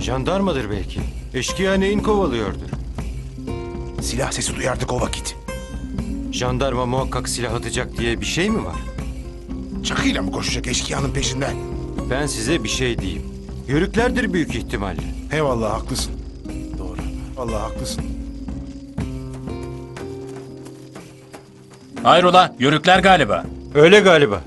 Jandarmadır belki. Eşkıya neyin kovalıyordur? Silah sesi duyardık o vakit. Jandarma muhakkak silah atacak diye bir şey mi var? Çakıyla mı koşacak eşkıyanın peşinden? Ben size bir şey diyeyim. Yörüklerdir büyük ihtimalle. Eyvallah haklısın. Doğru. Vallahi haklısın. Hayrola, yörükler galiba. Öyle galiba.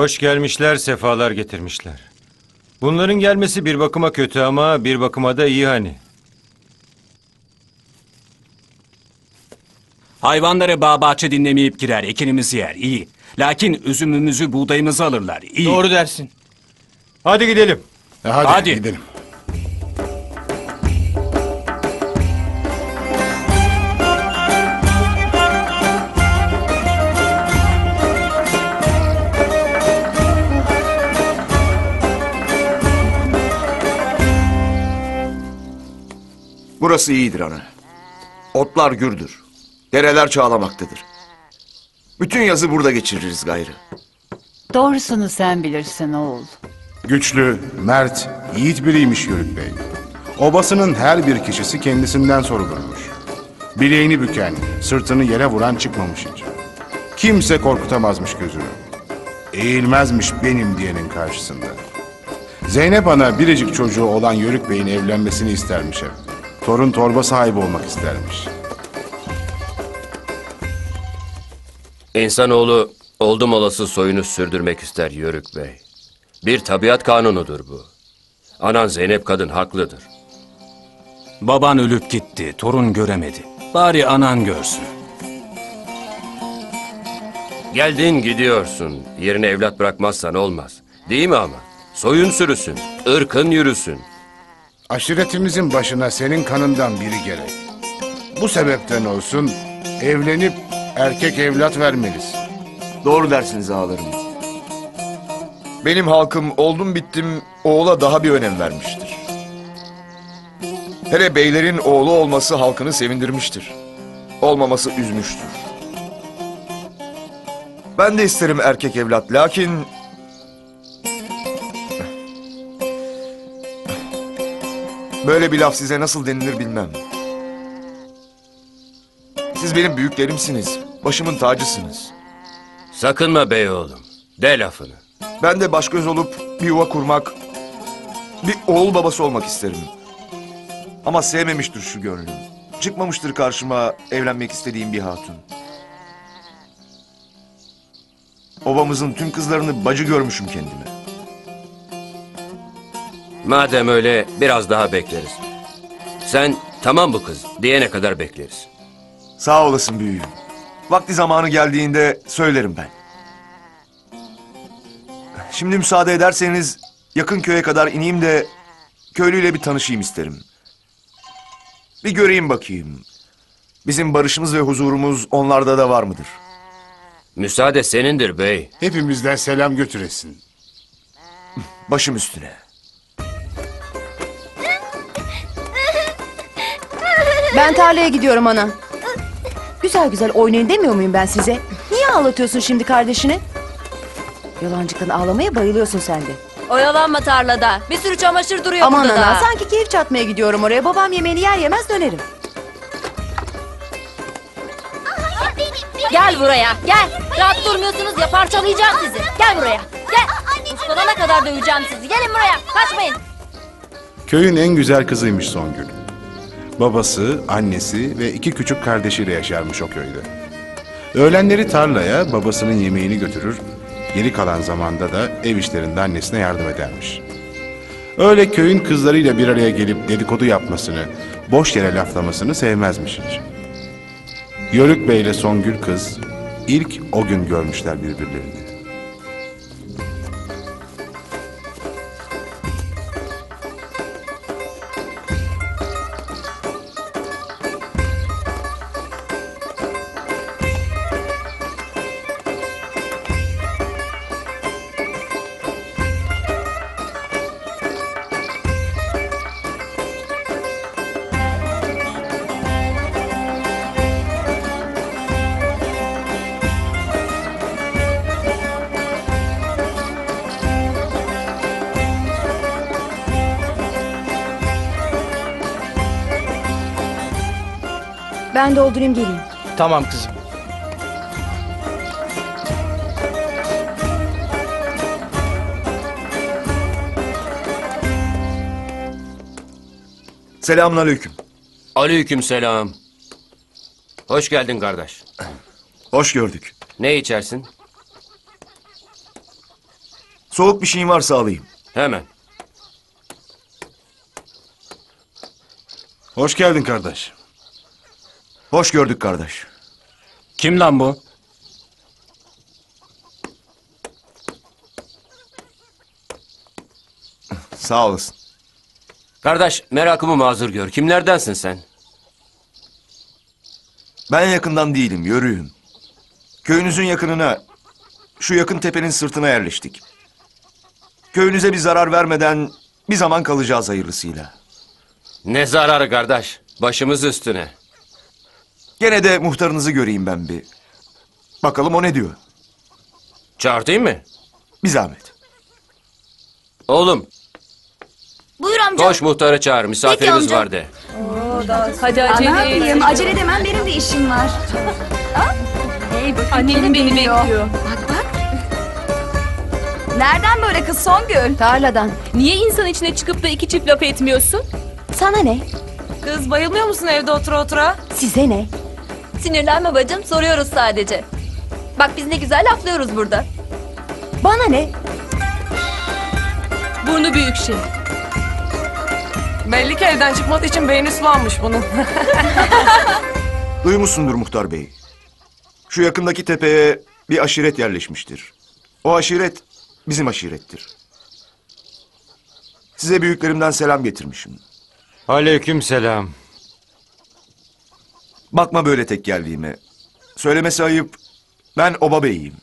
Hoş gelmişler, sefalar getirmişler. Bunların gelmesi bir bakıma kötü ama bir bakıma da iyi hani. Hayvanları bağ bahçe dinlemeyip girer, ekinimizi yer, iyi. Lakin üzümümüzü, buğdayımızı alırlar, iyi. Doğru dersin. Hadi gidelim. E hadi, Hadi. gidelim. Burası iyidir ana. Otlar gürdür. Dereler çağlamaktadır. Bütün yazı burada geçiririz gayrı. Doğrusunu sen bilirsin oğul. Güçlü, mert, yiğit biriymiş Yörük Bey. Obasının her bir kişisi kendisinden sorulurmuş. Bileğini büken, sırtını yere vuran çıkmamış hiç. Kimse korkutamazmış gözünü. Eğilmezmiş benim diyenin karşısında. Zeynep Ana biricik çocuğu olan Yörük Bey'in evlenmesini istermiş hep. Torun torba sahibi olmak istermiş. İnsanoğlu oldum olası soyunu sürdürmek ister Yörük Bey. Bir tabiat kanunudur bu. Anan Zeynep kadın haklıdır. Baban ölüp gitti, torun göremedi. Bari anan görsün. Geldin gidiyorsun. Yerine evlat bırakmazsan olmaz. Değil mi ama? Soyun sürüsün, ırkın yürüsün. Aşiretimizin başına senin kanından biri gerek. Bu sebepten olsun evlenip erkek evlat vermelisin. Doğru dersiniz ağalarım. Benim halkım oldum bittim oğula daha bir önem vermiştir. Hele beylerin oğlu olması halkını sevindirmiştir. Olmaması üzmüştür. Ben de isterim erkek evlat lakin... Böyle bir laf size nasıl denilir bilmem. Siz benim büyüklerimsiniz. Başımın tacısınız. Sakınma bey oğlum. De lafını. Ben de baş göz olup bir yuva kurmak, bir oğul babası olmak isterim. Ama sevmemiştir şu gönlüm. Çıkmamıştır karşıma evlenmek istediğim bir hatun. Obamızın tüm kızlarını bacı görmüşüm kendime. Madem öyle biraz daha bekleriz. Sen tamam bu kız diyene kadar bekleriz. Sağ olasın büyüğüm. Vakti zamanı geldiğinde söylerim ben. Şimdi müsaade ederseniz yakın köye kadar ineyim de köylüyle bir tanışayım isterim. Bir göreyim bakayım. Bizim barışımız ve huzurumuz onlarda da var mıdır? Müsaade senindir bey. Hepimizden selam götüresin. Başım üstüne. Ben tarlaya gidiyorum ana. Güzel güzel oynayın demiyor muyum ben size? Niye ağlatıyorsun şimdi kardeşini? Yalancıktan ağlamaya bayılıyorsun sen de. Oyalanma tarlada. Bir sürü çamaşır duruyor Aman burada ana da. sanki keyif çatmaya gidiyorum oraya. Babam yemeğini yer yemez dönerim. Gel buraya gel. Rahat durmuyorsunuz ya parçalayacağım sizi. Gel buraya. Gel. Ustalana kadar döveceğim sizi. Gelin buraya. Kaçmayın. Köyün en güzel kızıymış Songül. Babası, annesi ve iki küçük kardeşiyle yaşarmış o köyde. Öğlenleri tarlaya babasının yemeğini götürür, geri kalan zamanda da ev işlerinde annesine yardım edermiş. Öyle köyün kızlarıyla bir araya gelip dedikodu yapmasını, boş yere laflamasını sevmezmiş hiç. Yörük Bey ile Songül kız ilk o gün görmüşler birbirlerini. Ben doldurayım geleyim. Tamam kızım. Selamünaleyküm. Aleyküm selam. Hoş geldin kardeş. Hoş gördük. Ne içersin? Soğuk bir şeyin varsa alayım. Hemen. Hoş geldin kardeş. Hoş gördük kardeş. Kim lan bu? Sağ olasın. Kardeş merakımı mazur gör. Kimlerdensin sen? Ben yakından değilim, yörüğüm. Köyünüzün yakınına, şu yakın tepenin sırtına yerleştik. Köyünüze bir zarar vermeden bir zaman kalacağız hayırlısıyla. Ne zararı kardeş? Başımız üstüne. Gene de muhtarınızı göreyim ben bir. Bakalım o ne diyor. Çağırtayım mı? Bir zahmet. Oğlum Buyur amca. koş muhtarı çağır. Misafirimiz amca. var de. Hadi acele Acele demem benim de işim var. Annem beni bekliyor. Nereden böyle kız Songül? Tarladan. Niye insan içine çıkıp da iki çift laf etmiyorsun? Sana ne? Kız bayılmıyor musun evde otura otura? Size ne? Sinirlenme bacım soruyoruz sadece. Bak biz ne güzel laflıyoruz burada. Bana ne? Burnu büyük şey. Belli ki evden çıkmadığı için beyni sulanmış bunun. Duymuşsundur muhtar bey. Şu yakındaki tepeye bir aşiret yerleşmiştir. O aşiret bizim aşirettir. Size büyüklerimden selam getirmişim. Aleyküm selam. Bakma böyle tek geldiğime. Söylemesi ayıp. Ben oba beyiyim.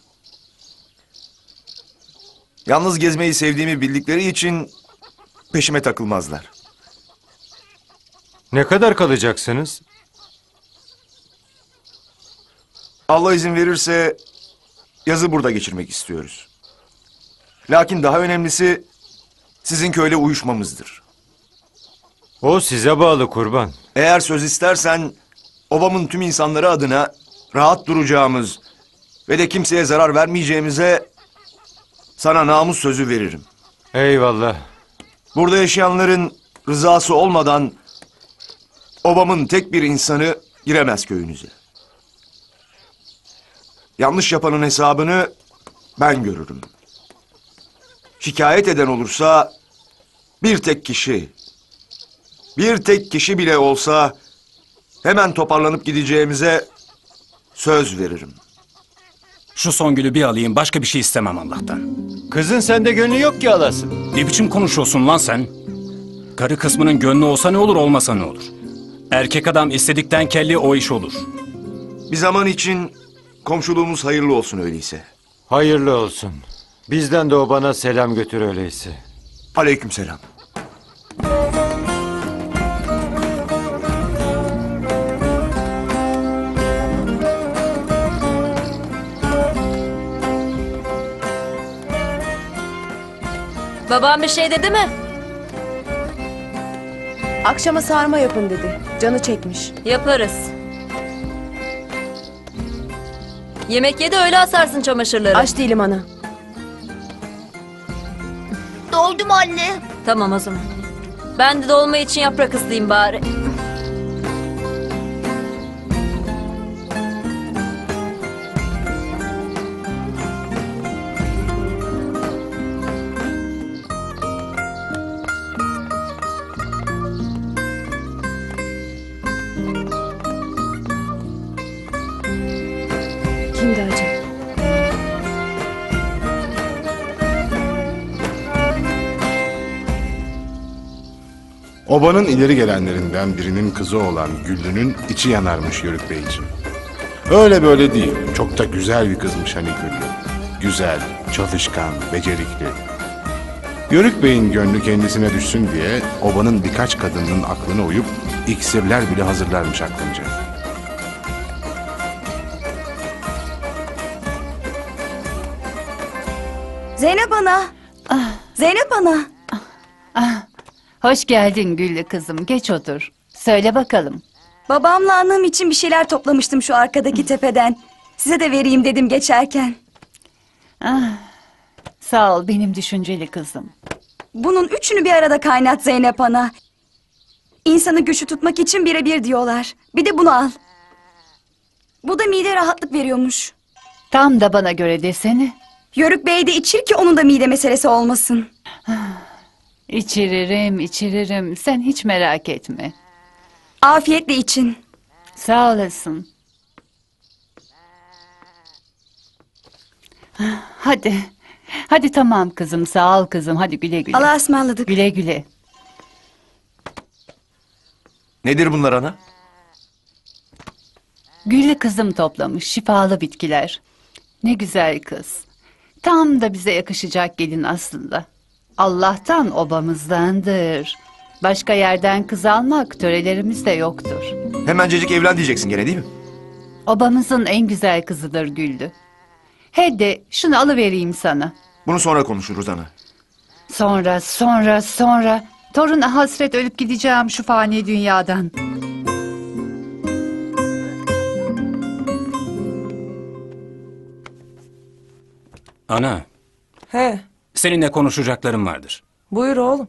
Yalnız gezmeyi sevdiğimi bildikleri için peşime takılmazlar. Ne kadar kalacaksınız? Allah izin verirse yazı burada geçirmek istiyoruz. Lakin daha önemlisi sizin köyle uyuşmamızdır. O size bağlı kurban. Eğer söz istersen obamın tüm insanları adına rahat duracağımız ve de kimseye zarar vermeyeceğimize sana namus sözü veririm. Eyvallah. Burada yaşayanların rızası olmadan obamın tek bir insanı giremez köyünüze. Yanlış yapanın hesabını ben görürüm. Şikayet eden olursa bir tek kişi, bir tek kişi bile olsa hemen toparlanıp gideceğimize söz veririm. Şu Songül'ü bir alayım başka bir şey istemem Allah'tan. Kızın sende gönlü yok ki alasın. Ne biçim konuşuyorsun lan sen? Karı kısmının gönlü olsa ne olur olmasa ne olur? Erkek adam istedikten kelli o iş olur. Bir zaman için komşuluğumuz hayırlı olsun öyleyse. Hayırlı olsun. Bizden de o bana selam götür öyleyse. Aleykümselam. Babam bir şey dedi mi? Akşama sarma yapın dedi. Canı çekmiş. Yaparız. Yemek ye de öyle asarsın çamaşırları. Aç değilim ana. Doldum anne. Tamam o zaman. Ben de dolma için yaprak ıslayayım bari. Obanın ileri gelenlerinden birinin kızı olan Güllü'nün içi yanarmış Yörük Bey için. Öyle böyle değil, çok da güzel bir kızmış hani Güllü. Güzel, çalışkan, becerikli. Yörük Bey'in gönlü kendisine düşsün diye obanın birkaç kadının aklına uyup iksirler bile hazırlarmış aklınca. Zeynep ana. Zeynep ana. Hoş geldin Güllü kızım. Geç otur. Söyle bakalım. Babamla annem için bir şeyler toplamıştım şu arkadaki tepeden. Size de vereyim dedim geçerken. Sağ ol benim düşünceli kızım. Bunun üçünü bir arada kaynat Zeynep Ana. İnsanı güçlü tutmak için birebir diyorlar. Bir de bunu al. Bu da mide rahatlık veriyormuş. Tam da bana göre desene. Yörük Bey de içir ki onun da mide meselesi olmasın. İçiririm, içiririm. Sen hiç merak etme. Afiyetle için. Sağ olasın. Hadi. Hadi tamam kızım. Sağ ol kızım. Hadi güle güle. Allah'a ısmarladık. Güle güle. Nedir bunlar ana? Güllü kızım toplamış şifalı bitkiler. Ne güzel kız. Tam da bize yakışacak gelin aslında. Allah'tan obamızdandır. Başka yerden kız almak törelerimizde yoktur. Hemencecik evlen diyeceksin gene değil mi? Obamızın en güzel kızıdır Güllü. He de şunu alıvereyim sana. Bunu sonra konuşuruz ana. Sonra, sonra, sonra. Toruna hasret ölüp gideceğim şu fani dünyadan. Ana, He, seninle konuşacaklarım vardır. buyur oğlum.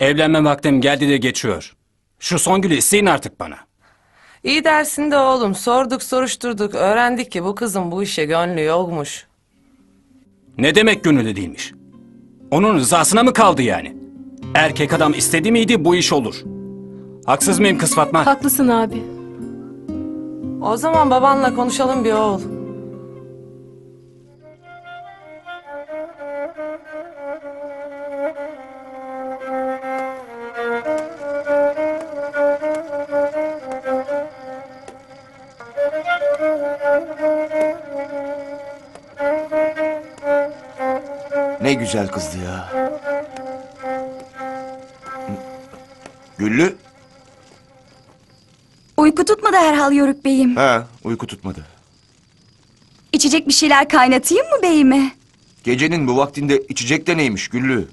Evlenme vaktim geldi de geçiyor. Şu Songül'ü isteyin artık bana. İyi dersin de oğlum. Sorduk soruşturduk. Öğrendik ki bu kızın bu işe gönlü yokmuş. Ne demek gönüllü değilmiş? Onun rızasına mı kaldı yani? Erkek adam istedi miydi bu iş olur. Haksız mıyım kız Fatma? Haklısın abi. O zaman babanla konuşalım bir oğul. Ne güzel kızdı ya. Güllü? Uyku tutmadı herhal Yörük Bey'im. He, uyku tutmadı. İçecek bir şeyler kaynatayım mı beyime? Gecenin bu vaktinde içecek de neymiş Güllü?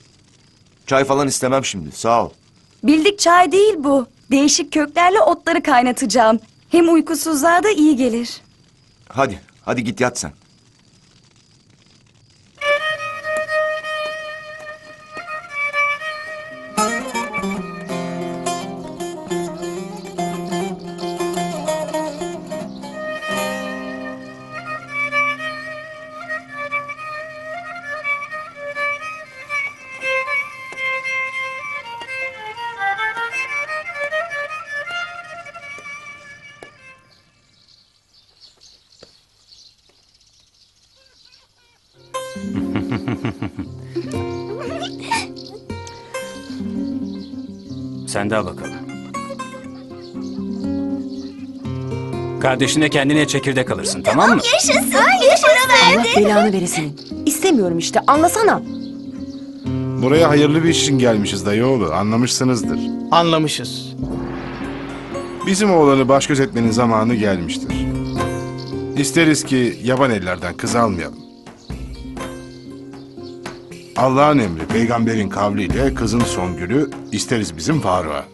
Çay falan istemem şimdi, sağ ol. Bildik çay değil bu. Değişik köklerle otları kaynatacağım. Hem uykusuzluğa da iyi gelir. Hadi, hadi git yat sen. Sen al bakalım. Kardeşine kendine çekirdek alırsın tamam mı? Allah belanı veresin. İstemiyorum işte anlasana. Buraya hayırlı bir iş için gelmişiz dayıoğlu. Anlamışsınızdır. Anlamışız. Bizim oğlanı baş gözetmenin zamanı gelmiştir. İsteriz ki yaban ellerden kız almayalım. Allah'ın emri, peygamberin kavliyle kızın son günü isteriz bizim Faruk'a.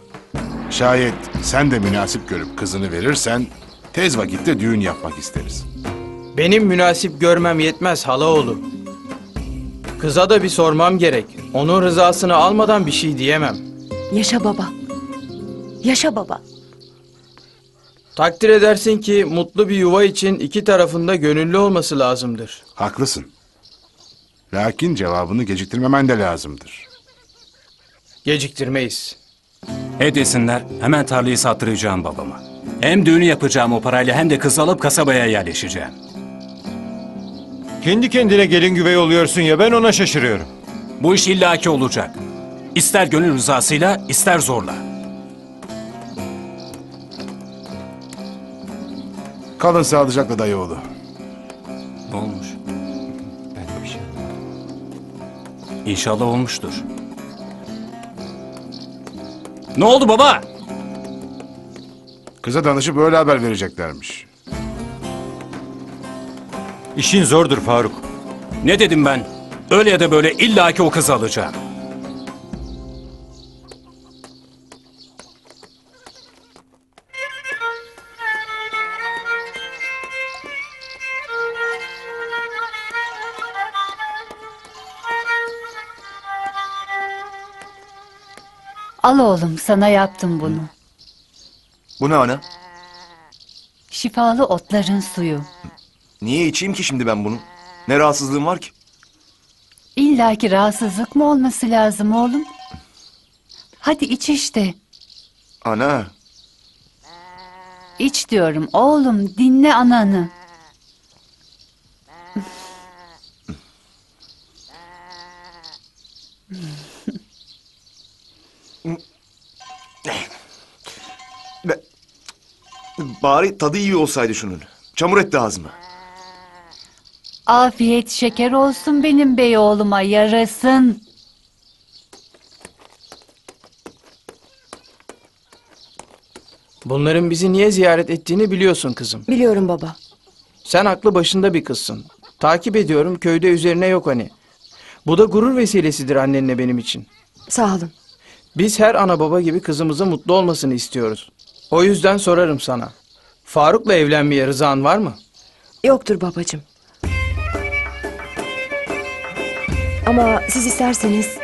Şayet sen de münasip görüp kızını verirsen tez vakitte düğün yapmak isteriz. Benim münasip görmem yetmez halaoğlu. Kıza da bir sormam gerek. Onun rızasını almadan bir şey diyemem. Yaşa baba. Yaşa baba. Takdir edersin ki mutlu bir yuva için iki tarafında gönüllü olması lazımdır. Haklısın. Lakin cevabını geciktirmemen de lazımdır. Geciktirmeyiz. He desinler hemen tarlayı sattıracağım babama. Hem düğünü yapacağım o parayla hem de kız alıp kasabaya yerleşeceğim. Kendi kendine gelin güvey oluyorsun ya ben ona şaşırıyorum. Bu iş illaki olacak. İster gönül rızasıyla ister zorla. Kalın sağlıcakla dayıoğlu. Ne olmuş? Ben de bir şey İnşallah olmuştur. Ne oldu baba? Kıza danışıp öyle haber vereceklermiş. İşin zordur Faruk. Ne dedim ben? Öyle ya da böyle illaki o kızı alacağım. Al oğlum sana yaptım bunu. Bu ne ana? Şifalı otların suyu. Niye içeyim ki şimdi ben bunu? Ne rahatsızlığım var ki? İlla ki rahatsızlık mı olması lazım oğlum? Hadi iç işte. Ana, İç diyorum oğlum dinle ananı. be- bari tadı iyi olsaydı şunun. Çamur etti ağzıma. Afiyet şeker olsun benim bey oğluma yarasın. Bunların bizi niye ziyaret ettiğini biliyorsun kızım. Biliyorum baba. Sen aklı başında bir kızsın. Takip ediyorum köyde üzerine yok hani. Bu da gurur vesilesidir annenle benim için. Sağ olun. Biz her ana baba gibi kızımızın mutlu olmasını istiyoruz. O yüzden sorarım sana. Faruk'la evlenmeye rızan var mı? Yoktur babacığım. Ama siz isterseniz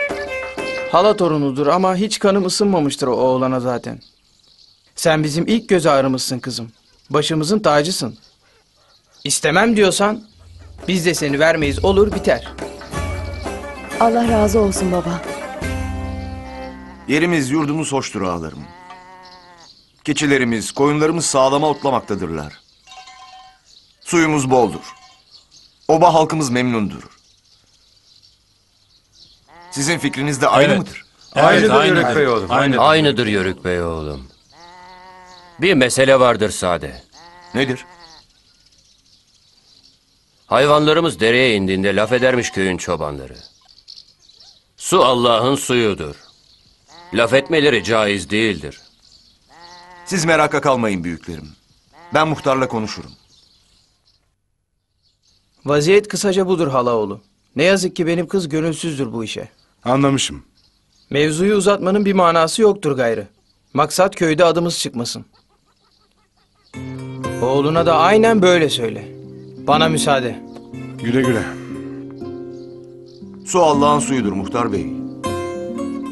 Hala torunudur ama hiç kanım ısınmamıştır o oğlana zaten. Sen bizim ilk göz ağrımızsın kızım. Başımızın tacısın. İstemem diyorsan biz de seni vermeyiz olur biter. Allah razı olsun baba. Yerimiz yurdumuz hoştur ağalarım. Keçilerimiz, koyunlarımız sağlama otlamaktadırlar. Suyumuz boldur. Oba halkımız memnundur. Sizin fikriniz de aynı Evet. mıdır? Aynıdır aynen. Yörük Bey oğlum. Aynen. Aynıdır Yörük Bey oğlum. Bir mesele vardır sade. Nedir? Hayvanlarımız dereye indiğinde laf edermiş köyün çobanları. Su Allah'ın suyudur. Laf etmeleri caiz değildir. Siz meraka kalmayın büyüklerim. Ben muhtarla konuşurum. Vaziyet kısaca budur halaoğlu. Ne yazık ki benim kız gönülsüzdür bu işe. Anlamışım. Mevzuyu uzatmanın bir manası yoktur gayrı. Maksat köyde adımız çıkmasın. Oğluna da aynen böyle söyle. Bana müsaade. Güle güle. Su Allah'ın suyudur muhtar bey.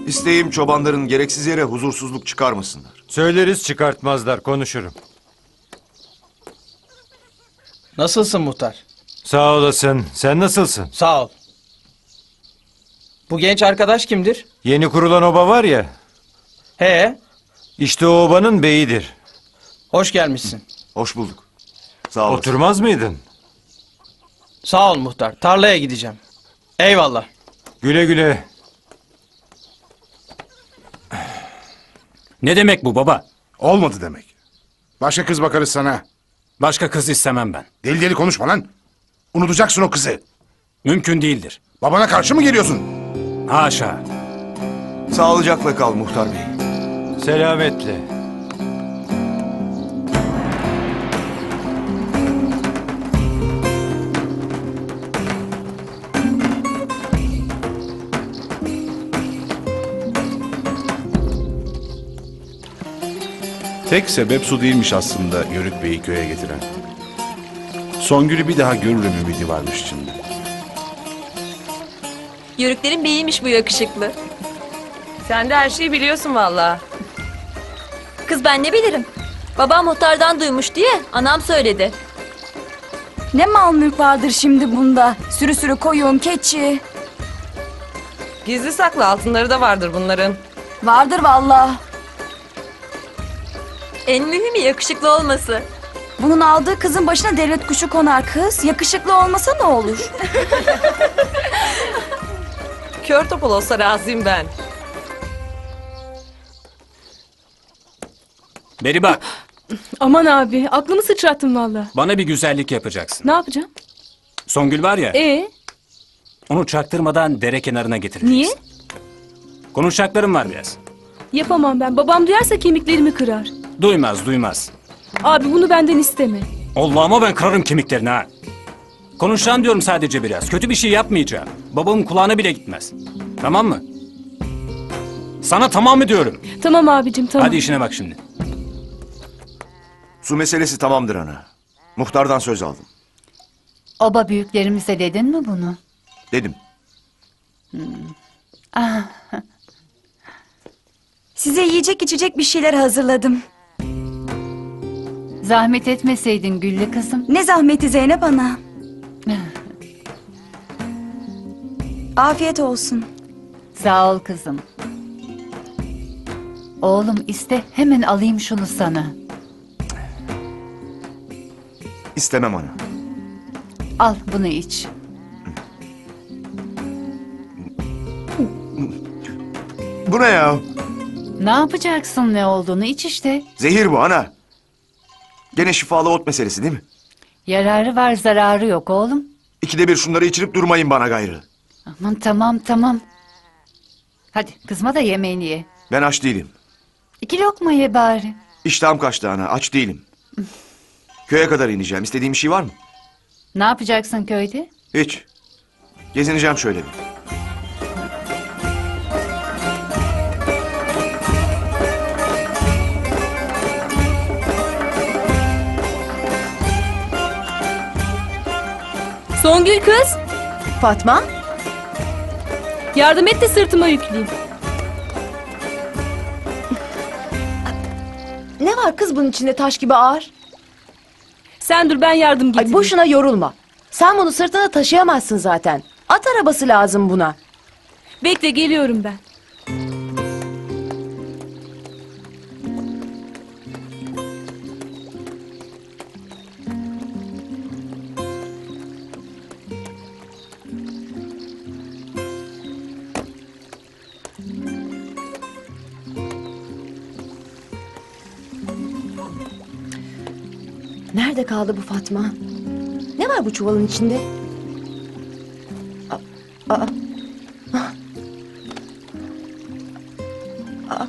İsteğim çobanların gereksiz yere huzursuzluk çıkarmasınlar. Söyleriz çıkartmazlar konuşurum. Nasılsın muhtar? Sağ olasın. Sen nasılsın? Sağ ol. Bu genç arkadaş kimdir? Yeni kurulan oba var ya. He, İşte o obanın beyidir. hoş gelmişsin. Hoş bulduk. Sağ olasın. Oturmaz mıydın? Sağ ol muhtar. Tarlaya gideceğim. Eyvallah. Güle güle. Ne demek bu baba? Olmadı demek. Başka kız bakarız sana. Başka kız istemem ben. Deli deli konuşma lan. Unutacaksın o kızı. Mümkün değildir. Babana karşı mı geliyorsun? Haşa. Sağlıcakla kal muhtar bey. Selametle. Tek sebep su değilmiş aslında Yörük Bey'i köye getiren. Songül'ü bir daha görürüm ümidi varmış içinde. Yörüklerin beyiymiş bu yakışıklı. Sen de her şeyi biliyorsun vallahi. Kız ben ne bilirim. Babam muhtardan duymuş diye anam söyledi. Ne mal mülk vardır şimdi bunda. Sürü sürü koyun, keçi. Gizli saklı altınları da vardır bunların. Vardır valla. En mühimi yakışıklı olması. Bunun aldığı kızın başına devlet kuşu konar kız. Yakışıklı olmasa ne olur? Kör topal olsa razıyım ben. Beri bak. Aman abi aklımı sıçrattın valla. Bana bir güzellik yapacaksın. Ne yapacağım? Songül var ya. Ee, Onu çaktırmadan dere kenarına getireceksin. niye? Konuşacaklarım var biraz. Yapamam ben. Babam duyarsa kemiklerimi kırar. Duymaz duymaz. Abi bunu benden isteme. Allah'ıma ben kırarım kemiklerini ha. Konuşacağım diyorum sadece biraz. Kötü bir şey yapmayacağım. Babamın kulağına bile gitmez. Tamam mı? Sana tamam mı diyorum. Tamam abicim tamam. Hadi işine bak şimdi. Su meselesi tamamdır ana. Muhtardan söz aldım. Oba büyüklerimize dedin mi bunu? Dedim. Size yiyecek içecek bir şeyler hazırladım. Zahmet etmeseydin Güllü kızım. Ne zahmeti Zeynep Ana. Afiyet olsun. Sağ ol kızım. Oğlum iste hemen alayım şunu sana. İstemem ana. Al bunu iç. Bu ne ya? Ne yapacaksın ne olduğunu iç işte. Zehir bu ana. Gene şifalı ot meselesi değil mi? Yararı var zararı yok oğlum. İkide bir şunları içirip durmayın bana gayrı. Aman tamam tamam. Hadi kızma da yemeğini ye. Ben aç değilim. İki lokma ye bari. İştahım kaçtı ana. Aç değilim. Köye kadar ineceğim. İstediğim bir şey var mı? Ne yapacaksın köyde? Hiç. Gezineceğim şöyle bir. Songül kız. Fatma? Yardım et de sırtıma yükleyeyim. Ne var kız bunun içinde taş gibi ağır? Sen dur ben yardım Ay getireyim. boşuna yorulma. Sen bunu sırtına taşıyamazsın zaten. At arabası lazım buna. Bekle geliyorum ben. Nerede kaldı bu Fatma? Ne var bu çuvalın içinde? Aa, aa. Ah. Aa.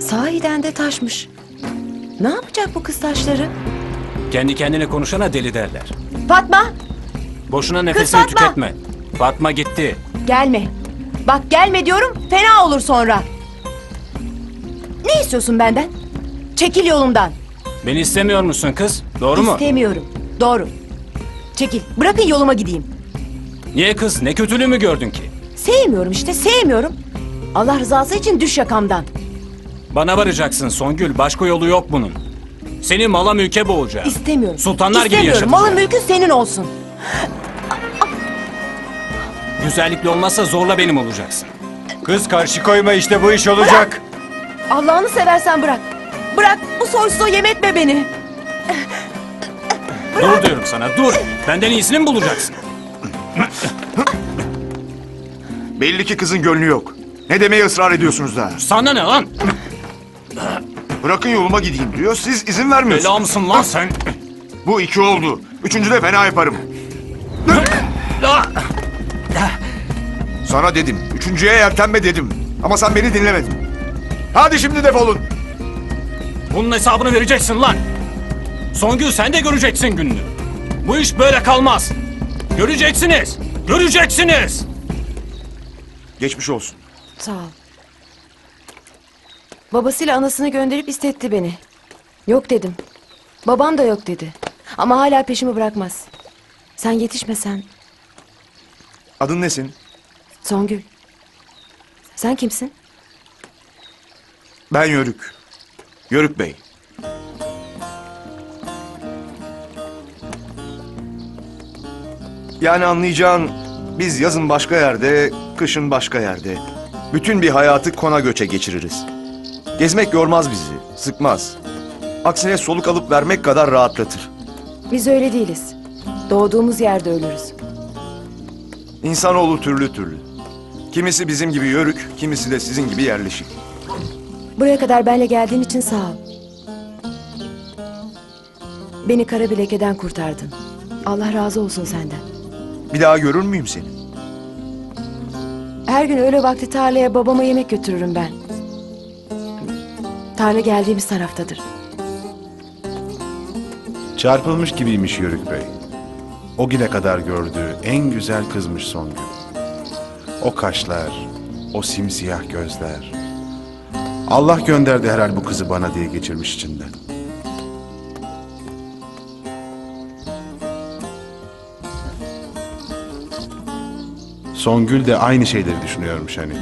Sahiden de taşmış. Ne yapacak bu kız taşları? Kendi kendine konuşana deli derler. Fatma Boşuna nefesini Fatma! tüketme. Fatma gitti. gelme. Bak gelme diyorum fena olur sonra. Ne istiyorsun benden? Çekil yolumdan. Beni istemiyor musun kız? Doğru mu? İstemiyorum. Doğru. Çekil. Bırakın yoluma gideyim. Niye kız? Ne kötülüğü mü gördün ki? Sevmiyorum işte sevmiyorum. Allah rızası için düş yakamdan. Bana varacaksın Songül. Başka yolu yok bunun. Seni mala mülke boğacağım. İstemiyorum. Sultanlar gibi İstemiyorum. yaşatacağım. Malın mülkün senin olsun. Güzellikle olmazsa zorla benim olacaksın. Kız karşı koyma işte bu iş olacak. Allah'ını seversen bırak. Bırak bu soysuza yem etme beni. Dur diyorum sana dur. Benden iyisini mi bulacaksın? Belli ki kızın gönlü yok. Ne demeye ısrar ediyorsunuz daha? Sana ne lan? Bırakın yoluma gideyim diyor. Siz izin vermiyorsunuz. Bela mısın lan sen? Bu iki oldu. Üçüncü de fena yaparım. Sana dedim. Üçüncüye yeltenme dedim. Ama sen beni dinlemedin. Hadi şimdi defolun. Bunun hesabını vereceksin lan. Songül sen de göreceksin gününü. Bu iş böyle kalmaz. Göreceksiniz. Göreceksiniz. Geçmiş olsun. Sağ ol. Babasıyla anasını gönderip istetti beni. Yok dedim. Baban da yok dedi. Ama hala peşimi bırakmaz. Sen yetişmesen Adın nesin? Songül. Sen kimsin? Ben Yörük. Yörük Bey. Yani anlayacağın biz yazın başka yerde, kışın başka yerde. Bütün bir hayatı kona göçe geçiririz. Gezmek yormaz bizi, sıkmaz. Aksine soluk alıp vermek kadar rahatlatır. Biz öyle değiliz. Doğduğumuz yerde ölürüz. İnsanoğlu türlü türlü. Kimisi bizim gibi yörük, kimisi de sizin gibi yerleşik. Buraya kadar benle geldiğin için sağ ol. Beni kara bir lekeden kurtardın. Allah razı olsun senden. Bir daha görür müyüm seni? Her gün öğle vakti tarlaya babama yemek götürürüm ben. Tarla geldiğimiz taraftadır. Çarpılmış gibiymiş Yörük Bey. O güne kadar gördüğü en güzel kızmış Songül. O kaşlar, o simsiyah gözler. Allah gönderdi herhal bu kızı bana diye geçirmiş içinden. Songül de aynı şeyleri düşünüyormuş hani.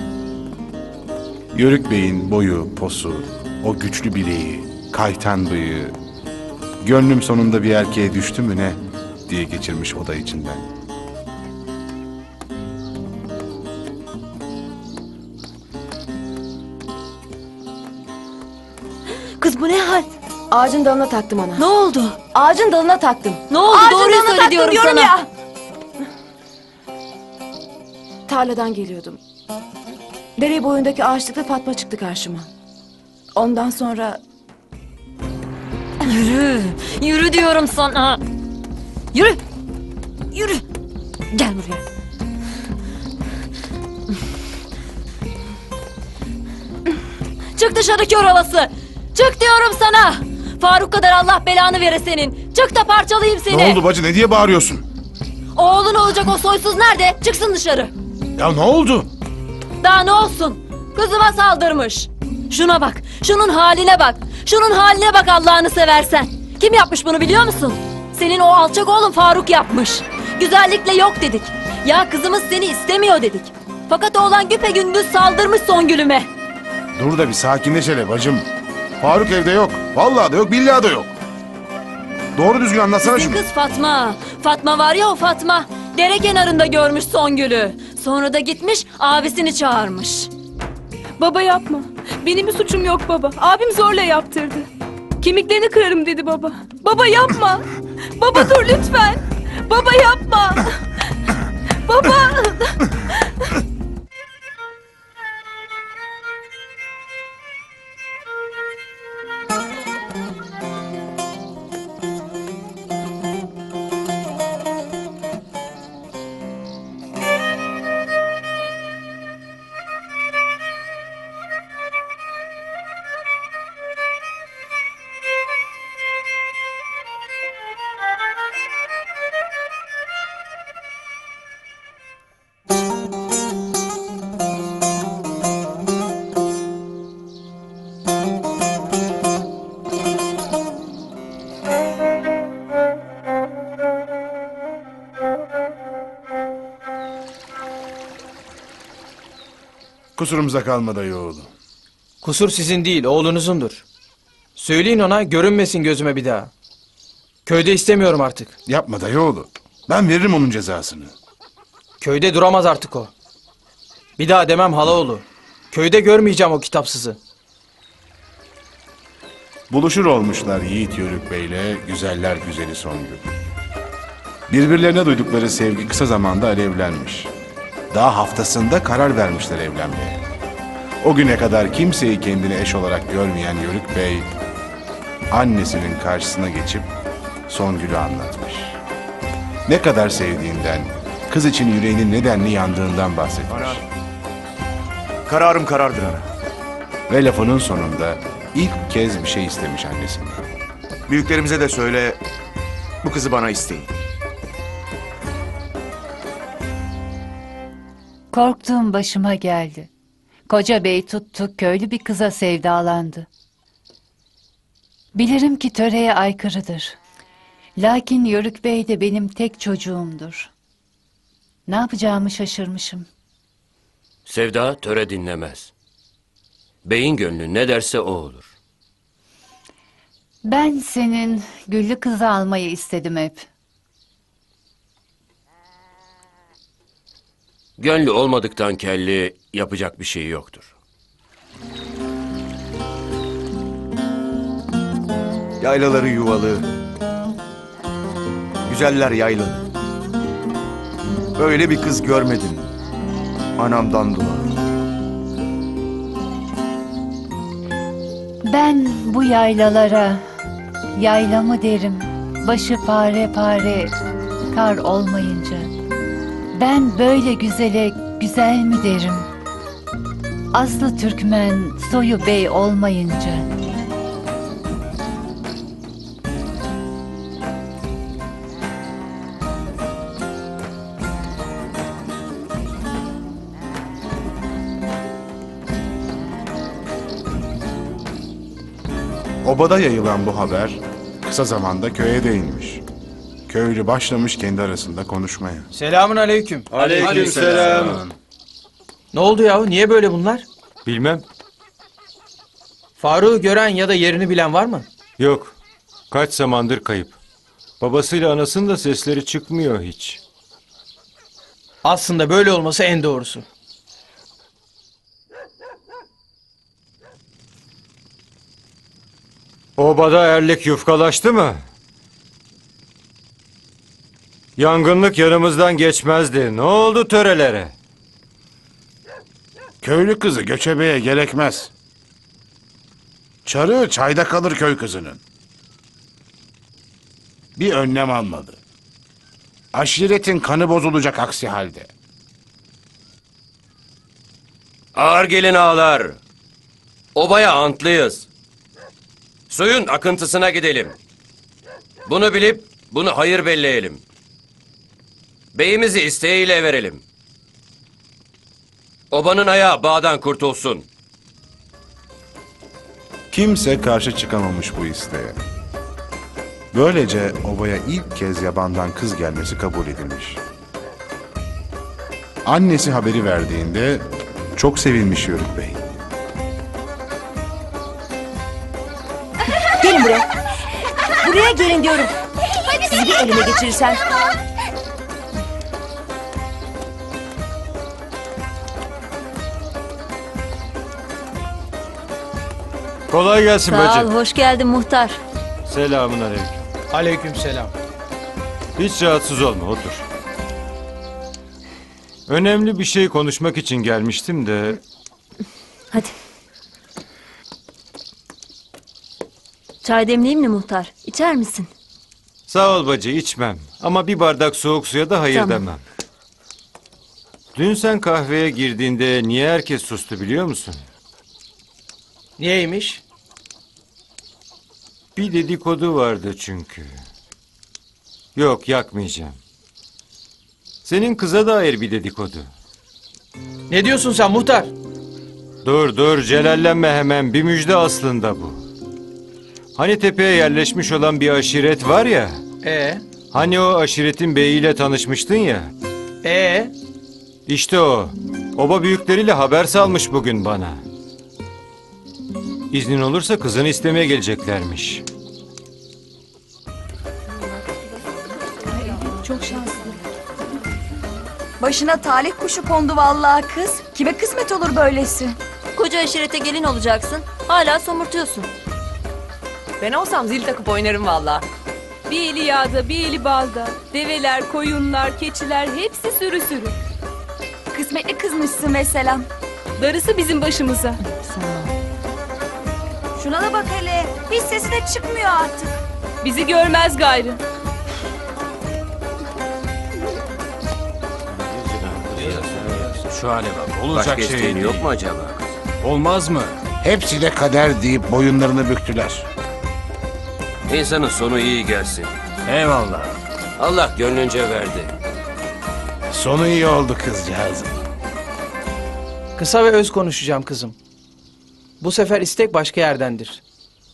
Yörük Bey'in boyu, posu, o güçlü bileği, kaytan bıyığı, gönlüm sonunda bir erkeğe düştü mü ne diye geçirmiş oda içinden. Ağacın dalına taktım ana. Ne oldu? Ağacın dalına taktım. Ne oldu? Ağacın Doğruyu dalına söyle taktım diyorum sana. ya. Tarladan geliyordum. Dere boyundaki ağaçlıkta Fatma çıktı karşıma. Ondan sonra Yürü. Yürü diyorum sana. Yürü. Yürü. Gel buraya. Çık dışarı kör olası. Çık diyorum sana. Faruk kadar Allah belanı vere senin. Çık da parçalayayım seni. Ne oldu bacı ne diye bağırıyorsun? Oğlun olacak o soysuz nerede? Çıksın dışarı. Ya ne oldu? Daha ne olsun? Kızıma saldırmış. Şuna bak. Şunun haline bak. Şunun haline bak Allah'ını seversen. Kim yapmış bunu biliyor musun? Senin o alçak oğlun Faruk yapmış. Güzellikle yok dedik. Ya kızımız seni istemiyor dedik. Fakat oğlan güpe gündüz saldırmış Songül'üme. Dur da bir sakinleş hele bacım. Faruk evde yok. Vallahi da yok, billahi da yok. Doğru düzgün anlatsana Bizim şunu. kız Fatma. Fatma var ya o Fatma. Dere kenarında görmüş Songül'ü. Sonra da gitmiş abisini çağırmış. Baba yapma. Benim bir suçum yok baba. Abim zorla yaptırdı. Kemiklerini kırarım dedi baba. Baba yapma. baba dur lütfen. Baba yapma. baba. Kusurumuza kalma dayı oğlu. Kusur sizin değil, oğlunuzundur. Söyleyin ona görünmesin gözüme bir daha. Köyde istemiyorum artık. Yapma dayı oğlu. Ben veririm onun cezasını. Köyde duramaz artık o. Bir daha demem halaoğlu. Köyde görmeyeceğim o kitapsızı. Buluşur olmuşlar Yiğit Yörük Bey'le güzeller güzeli Songül. Birbirlerine duydukları sevgi kısa zamanda alevlenmiş. Daha haftasında karar vermişler evlenmeye. O güne kadar kimseyi kendine eş olarak görmeyen Yörük Bey, annesinin karşısına geçip Songül'ü anlatmış. Ne kadar sevdiğinden, kız için yüreğinin nedenli yandığından bahsetmiş. Kararım karardır ana. Ve lafının sonunda ilk kez bir şey istemiş annesinden. Büyüklerimize de söyle bu kızı bana isteyin. Korktuğum başıma geldi. Koca bey tuttu, köylü bir kıza sevdalandı. Bilirim ki töreye aykırıdır. Lakin Yörük Bey de benim tek çocuğumdur. Ne yapacağımı şaşırmışım. Sevda töre dinlemez. Beyin gönlü ne derse o olur. Ben senin güllü kızı almayı istedim hep. Gönlü olmadıktan kelli yapacak bir şey yoktur. Yaylaları yuvalı. Güzeller yaylalı. Böyle bir kız görmedim. Anamdan dua. Ben bu yaylalara yaylamı derim. Başı pare pare kar olmayınca. Ben böyle güzele güzel mi derim? Aslı Türkmen soyu bey olmayınca. Obada yayılan bu haber kısa zamanda köye değinmiş. Köylü başlamış kendi arasında konuşmaya. Selamun aleyküm. Aleykümselam. Ne oldu yahu? Niye böyle bunlar? Bilmem. Faruk'u gören ya da yerini bilen var mı? Yok. Kaç zamandır kayıp. Babasıyla anasının da sesleri çıkmıyor hiç. Aslında böyle olması en doğrusu. Obada erlik yufkalaştı mı? Yangınlık yanımızdan geçmezdi. Ne oldu törelere? Köylü kızı göçebeye gerekmez. Çarı çayda kalır köy kızının. Bir önlem almadı. Aşiretin kanı bozulacak aksi halde. Ağır gelin ağlar. Obaya antlıyız. Suyun akıntısına gidelim. Bunu bilip bunu hayır belleyelim. Beyimizi isteğiyle verelim. Obanın ayağı bağdan kurtulsun. Kimse karşı çıkamamış bu isteğe. Böylece obaya ilk kez yabandan kız gelmesi kabul edilmiş. Annesi haberi verdiğinde çok sevinmiş Yörük Bey. Gelin buraya. Buraya gelin diyorum. Sizi bir elime geçirirsem. Kolay gelsin Sağ ol, bacı. hoş geldin muhtar. Selamun aleyküm. Aleyküm selam. Hiç rahatsız olma otur. Önemli bir şey konuşmak için gelmiştim de Hadi. Çay demleyeyim mi muhtar? İçer misin? sağ ol bacı içmem. Ama bir bardak soğuk suya da hayır Tamam. demem. Dün sen kahveye girdiğinde niye herkes sustu biliyor musun? Niyeymiş? Bir dedikodu vardı çünkü. Yok yakmayacağım. Senin kıza dair bir dedikodu. Ne diyorsun sen muhtar? Dur dur celallenme hemen bir müjde aslında bu. Hani tepeye yerleşmiş olan bir aşiret var ya. Ee, Hani o aşiretin beyiyle tanışmıştın ya. ee, İşte o. Oba büyükleriyle haber salmış bugün bana. İznin olursa kızını istemeye geleceklermiş. Çok şanslı. Başına talih kuşu kondu vallahi kız. Kime kısmet olur böylesi? Koca aşirete gelin olacaksın. Hala somurtuyorsun. Ben olsam zil takıp oynarım valla. Bir eli yağda, bir eli balda. Develer, koyunlar, keçiler hepsi sürü sürü. Kısmetli kızmışsın mesela. Darısı bizim başımıza. Şuna da bak hele. Hiç sesi de çıkmıyor artık. Bizi görmez gayrı. Şu hale bak. Olacak Başka şey isteğin değil. yok mu acaba? Olmaz mı? Hepsi de kader deyip boyunlarını büktüler. İnsanın sonu iyi gelsin. Eyvallah. Allah gönlünce verdi. Sonu iyi oldu kızcağızım. kısa ve öz konuşacağım kızım. Bu sefer istek başka yerdendir.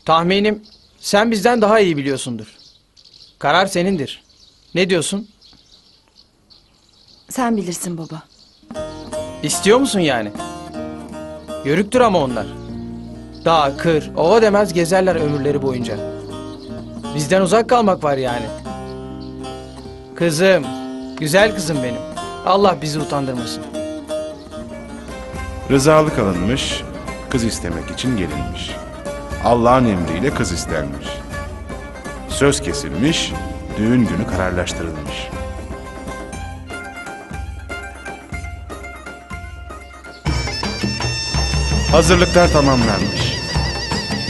Tahminim sen bizden daha iyi biliyorsundur. Karar senindir. Ne diyorsun? Sen bilirsin baba. İstiyor musun yani? Yörüktür ama onlar. Dağ, kır, ova demez gezerler ömürleri boyunca. Bizden uzak kalmak var yani. Kızım, güzel kızım benim. Allah bizi utandırmasın. Rızalık alınmış, kız istemek için gelinmiş. Allah'ın emriyle kız istenmiş. Söz kesilmiş, düğün günü kararlaştırılmış. Hazırlıklar tamamlanmış.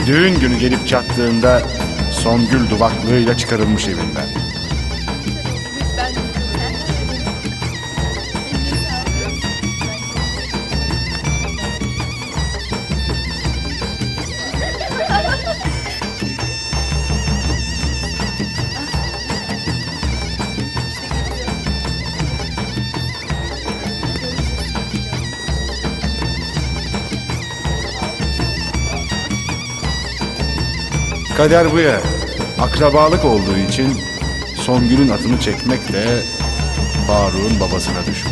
Düğün günü gelip çattığında Songül duvaklığıyla çıkarılmış evinden. Kader bu ya. Akrabalık olduğu için Songül'ün atını çekmek de Faruk'un babasına düşmüş.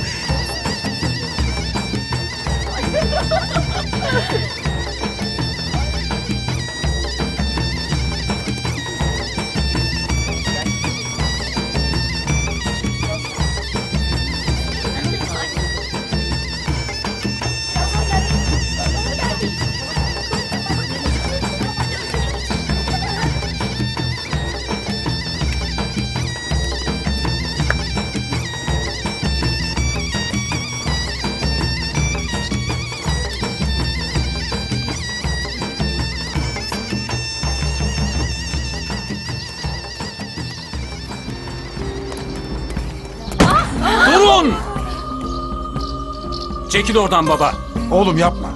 Çekil oradan baba. Oğlum yapma.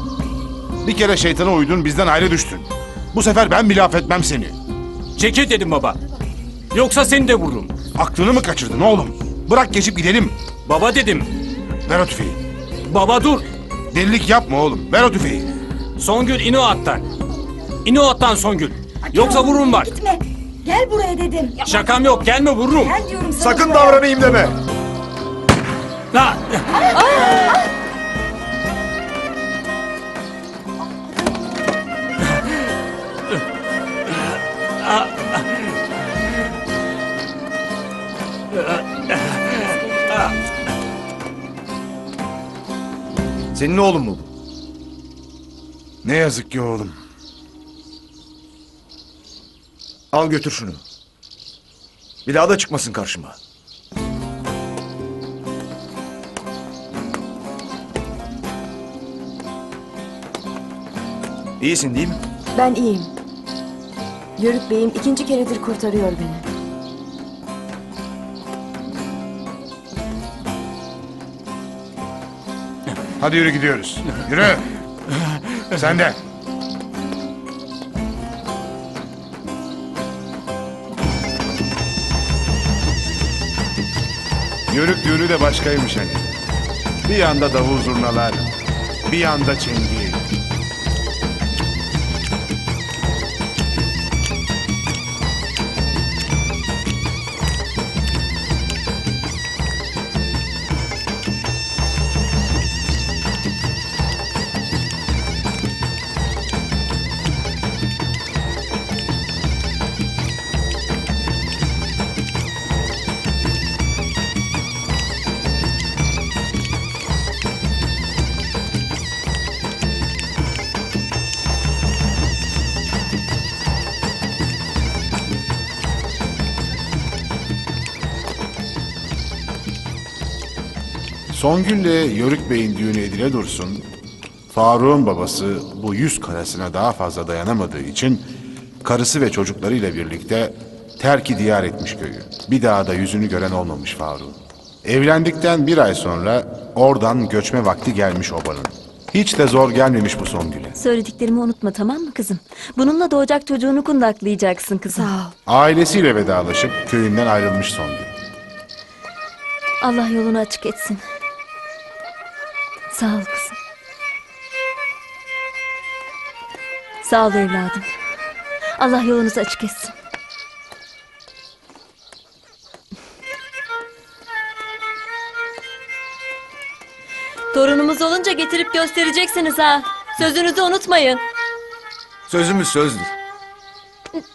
Bir kere şeytana uydun bizden ayrı düştün. Bu sefer ben bile affetmem seni. Çekil dedim baba. Yoksa seni de vururum. Aklını mı kaçırdın oğlum? Bırak geçip gidelim. Baba dedim. Ver o tüfeği. Baba dur. Delilik yapma oğlum. Ver o tüfeği. Songül in o attan. İn o attan Songül. Yoksa vururum var. Gitme. Gel buraya dedim. Şakam yok gelme vururum. Gel diyorum sana Sakın buraya. davranayım deme. Ha. Senin oğlun mu bu? Ne yazık ki oğlum. Al götür şunu. Bir daha da çıkmasın karşıma. İyisin değil mi? Ben iyiyim. Yörük Bey'im ikinci keredir kurtarıyor beni. Hadi yürü gidiyoruz. Yürü. Sen de. Yörük düğünü de başkaymış hani. Bir yanda davul zurnalar, bir yanda çengi. Songül'le Yörük Bey'in düğünü edile dursun. Faruk'un babası bu yüz karasına daha fazla dayanamadığı için karısı ve çocuklarıyla birlikte terki diyar etmiş köyü. Bir daha da yüzünü gören olmamış Faruk. Evlendikten bir ay sonra oradan göçme vakti gelmiş obanın. Hiç de zor gelmemiş bu Songül'e. Söylediklerimi unutma tamam mı kızım? Bununla doğacak çocuğunu kundaklayacaksın kızım. Sağ ol. Ailesiyle vedalaşıp köyünden ayrılmış Songül. Allah yolunu açık etsin. Sağ ol kızım. Sağ ol evladım. Allah yolunuzu açık etsin. Torunumuz olunca getirip göstereceksiniz ha. Sözünüzü unutmayın. Sözümüz sözdür.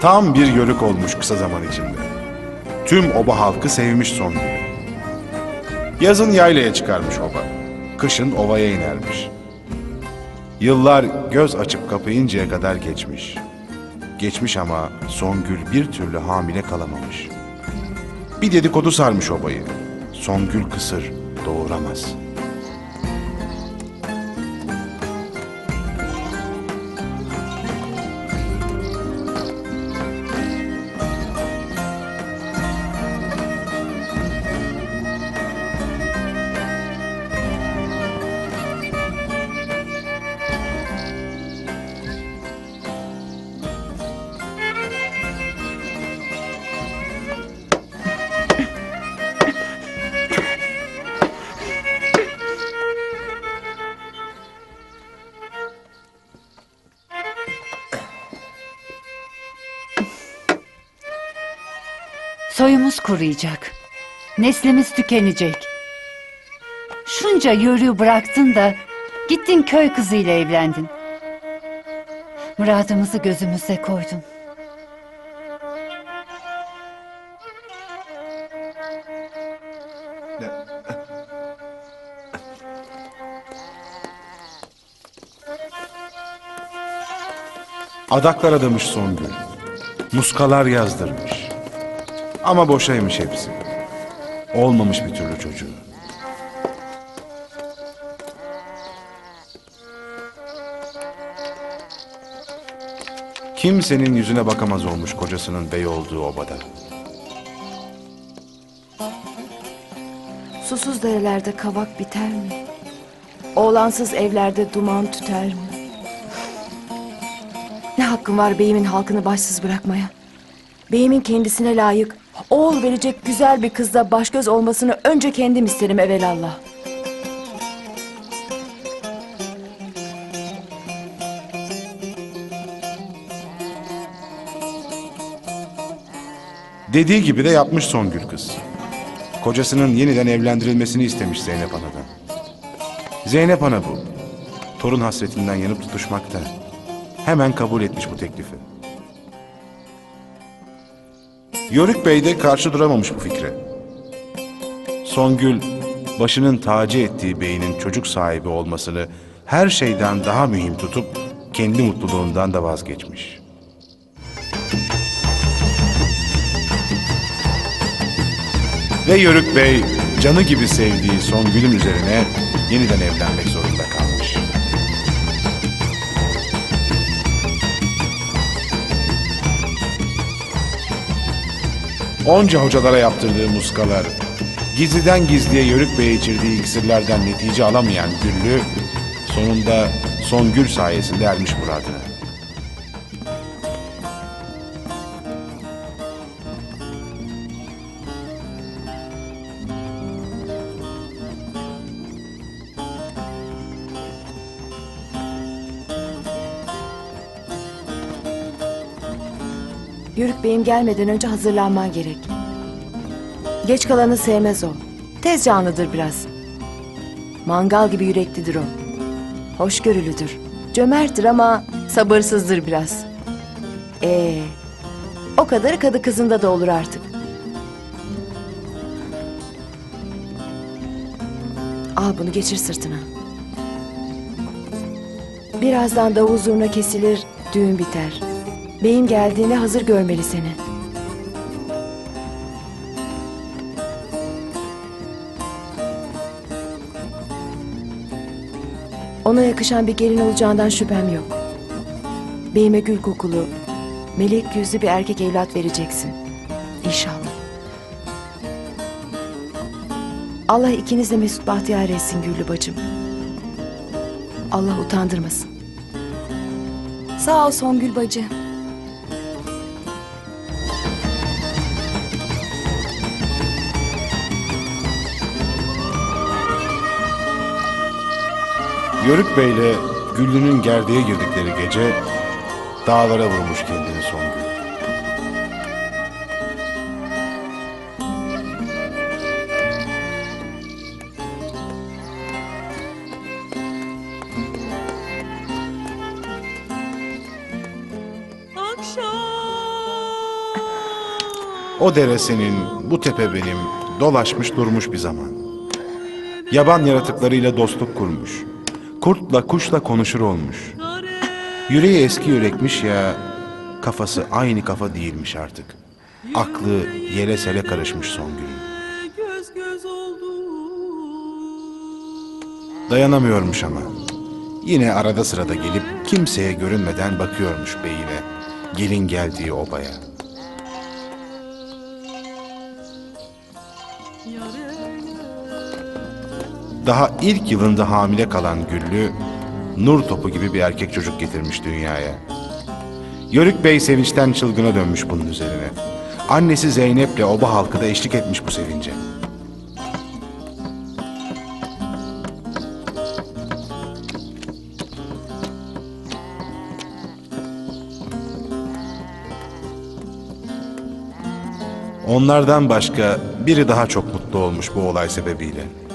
Tam bir yörük olmuş kısa zaman içinde. Tüm oba halkı sevmiş Songül'ü. Yazın yaylaya çıkarmış oba. Kışın ovaya inermiş. Yıllar göz açıp kapayıncaya kadar geçmiş. Geçmiş ama Songül bir türlü hamile kalamamış. Bir dedikodu sarmış obayı. Songül kısır, doğuramaz. Kuruyacak. Neslimiz tükenecek. Şunca yörüğü bıraktın da gittin köy kızıyla evlendin. Muradımızı gözümüze koydun. Adaklar adamış Songül. Muskalar yazdırmış. Ama boşaymış hepsi. olmamış bir türlü çocuğu. Kimsenin yüzüne bakamaz olmuş kocasının bey olduğu obada. Susuz derelerde kavak biter mi? Oğlansız evlerde duman tüter mi? Ne hakkım var beyimin halkını başsız bırakmaya? Beyimin kendisine layık, oğul verecek güzel bir kızla baş göz olmasını önce kendim isterim evelallah. Dediği gibi de yapmış Songül kız. Kocasının yeniden evlendirilmesini istemiş Zeynep Ana'dan. Zeynep Ana bu. Torun hasretinden yanıp tutuşmakta. Hemen kabul etmiş bu teklifi. Yörük Bey de karşı duramamış bu fikre. Songül, başının tacı ettiği beyinin çocuk sahibi olmasını her şeyden daha mühim tutup kendi mutluluğundan da vazgeçmiş. Ve Yörük Bey canı gibi sevdiği Songül'ün üzerine yeniden evlenmek zorunda kalmış. Onca hocalara yaptırdığı muskalar, gizliden gizliye Yörük Bey'e içirdiği iksirlerden netice alamayan Güllü, sonunda Songül sayesinde ermiş muradına. Yörük Bey'im gelmeden önce hazırlanman gerek. Geç kalanı sevmez o. Tez canlıdır biraz. Mangal gibi yüreklidir o. Hoşgörülüdür. Cömerttir ama sabırsızdır biraz. Ee, o kadarı kadı kızında da olur artık. Al bunu geçir sırtına. Birazdan davul zurna kesilir, düğün biter. Beyim geldiğinde hazır görmeli seni. Ona yakışan bir gelin olacağından şüphem yok. Beyime gül kokulu, melek yüzlü bir erkek evlat vereceksin. İnşallah. Allah ikiniz de mesut bahtiyar etsin Güllü bacım. Allah utandırmasın. Sağ ol Songül bacı. Yörük Bey'le Güllü'nün gerdeğe girdikleri gece dağlara vurmuş kendini Songül. O dere senin, bu tepe benim, dolaşmış durmuş bir zaman. Yaban yaratıklarıyla dostluk kurmuş. Kurtla kuşla konuşur olmuş. Yüreği eski yürekmiş ya, kafası aynı kafa değilmiş artık. Aklı yele sele karışmış Songül'ün. Dayanamıyormuş ama. Yine arada sırada gelip kimseye görünmeden bakıyormuş beyine. Gelin geldiği obaya. Daha ilk yılında hamile kalan Güllü, nur topu gibi bir erkek çocuk getirmiş dünyaya. Yörük Bey sevinçten çılgına dönmüş bunun üzerine. Annesi Zeynep'le oba halkı da eşlik etmiş bu sevince. Onlardan başka biri daha çok mutlu olmuş bu olay sebebiyle.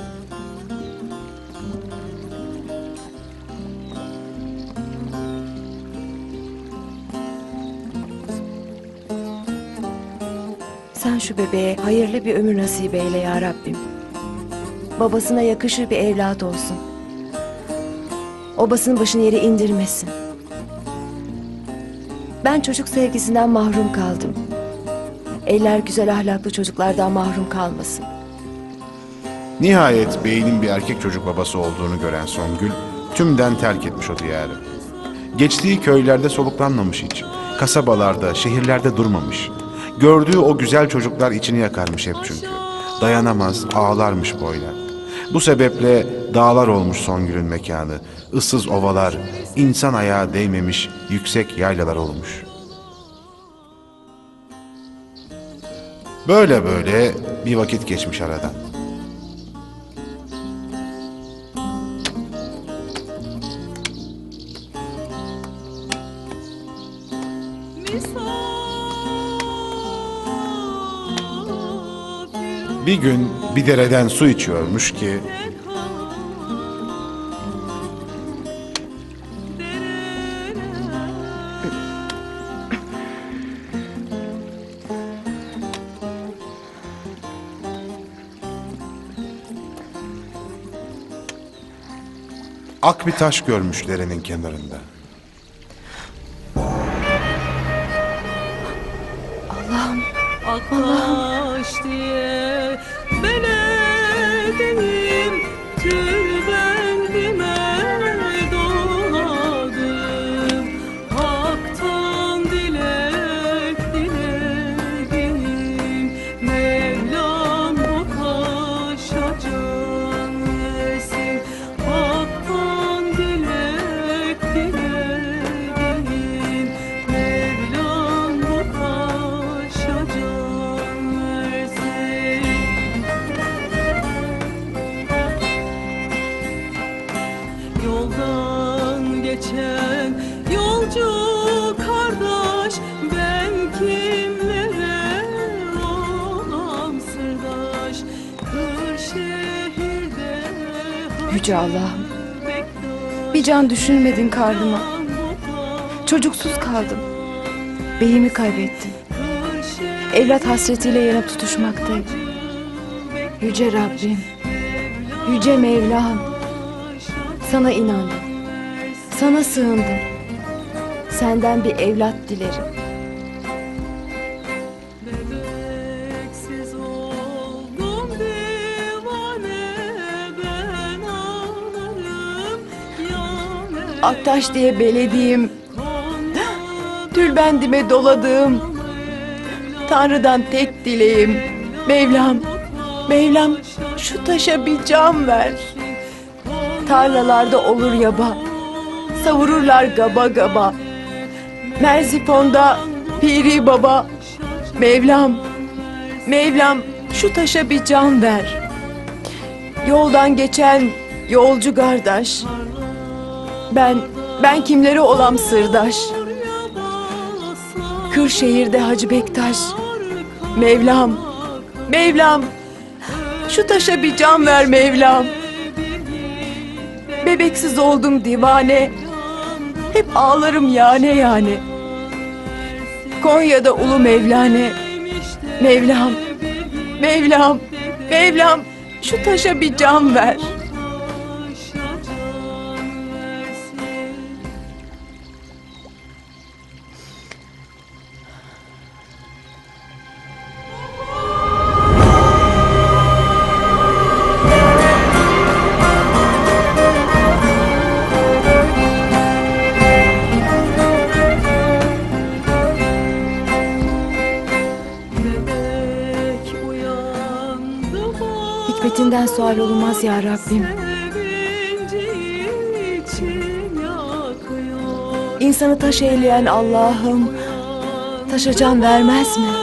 Şu bebeğe hayırlı bir ömür nasip eyle ya Rabbim. Babasına yakışır bir evlat olsun. Obasının başını yere indirmesin. Ben çocuk sevgisinden mahrum kaldım. Eller güzel ahlaklı çocuklardan mahrum kalmasın. Nihayet beynin bir erkek çocuk babası olduğunu gören Songül tümden terk etmiş o diyarı. Geçtiği köylerde soluklanmamış hiç. Kasabalarda, şehirlerde durmamış. Gördüğü o güzel çocuklar içini yakarmış hep çünkü. Dayanamaz, ağlarmış boyla. Bu sebeple dağlar olmuş Songül'ün mekanı. ıssız ovalar, insan ayağı değmemiş yüksek yaylalar olmuş. Böyle böyle bir vakit geçmiş aradan. Bir gün bir dereden su içiyormuş ki ak bir taş görmüş derenin kenarında. Aklaş diye Yüce Allah'ım. Bir can düşürmedin karnıma. Çocuksuz kaldım. Beyimi kaybettim. Evlat hasretiyle yanıp tutuşmaktayım. Yüce Rabbim. Yüce Mevlam. Sana inandım. Sana sığındım. Senden bir evlat dilerim. Aktaş diye belediğim, tülbendime doladığım, Tanrı'dan tek dileğim, Mevlam, Mevlam şu taşa bir can ver. Tarlalarda olur yaba, savururlar gaba gaba. Merzifon'da Piri Baba, Mevlam, Mevlam şu taşa bir can ver. Yoldan geçen yolcu kardeş, ben, ben kimlere olam sırdaş? Kırşehir'de Hacı Bektaş. Mevlam, Mevlam, şu taşa bir can ver Mevlam. Bebeksiz oldum divane, hep ağlarım yane yane. Konya'da ulu Mevlane, Mevlam, Mevlam, Mevlam, şu taşa bir can ver. Sual olunmaz ya Rabbim. İnsanı taş eyleyen Allah'ım taşa can vermez mi?